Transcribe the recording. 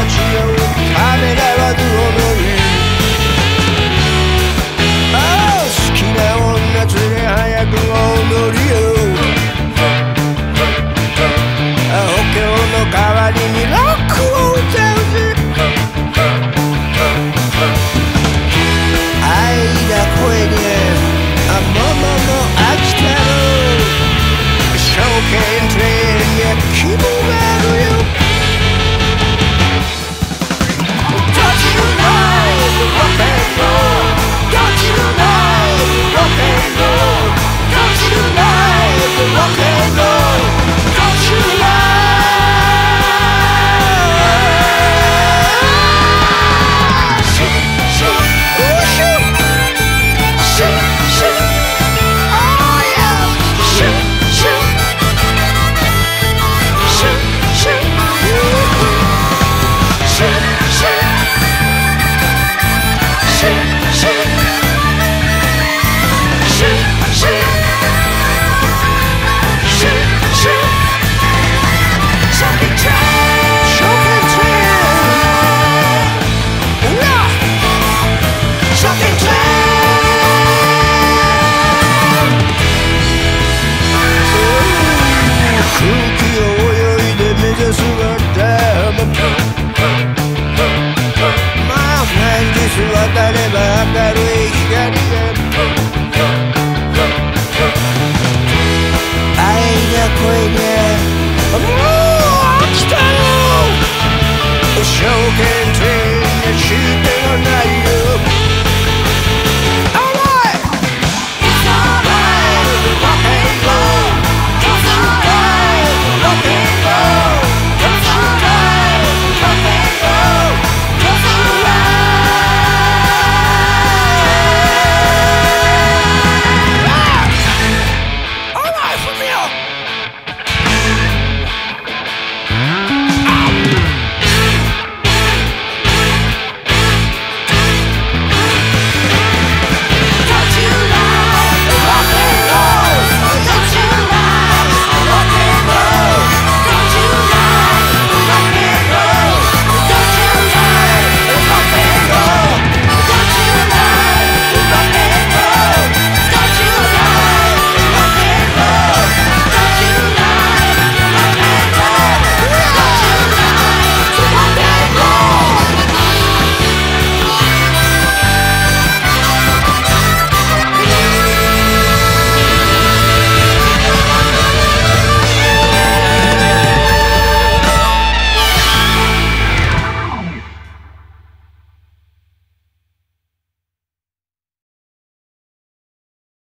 I'm and energy. を泳いで目指すはダムまあ何時渡れば明るい